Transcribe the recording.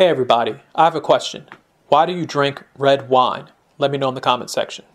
Hey everybody, I have a question. Why do you drink red wine? Let me know in the comment section.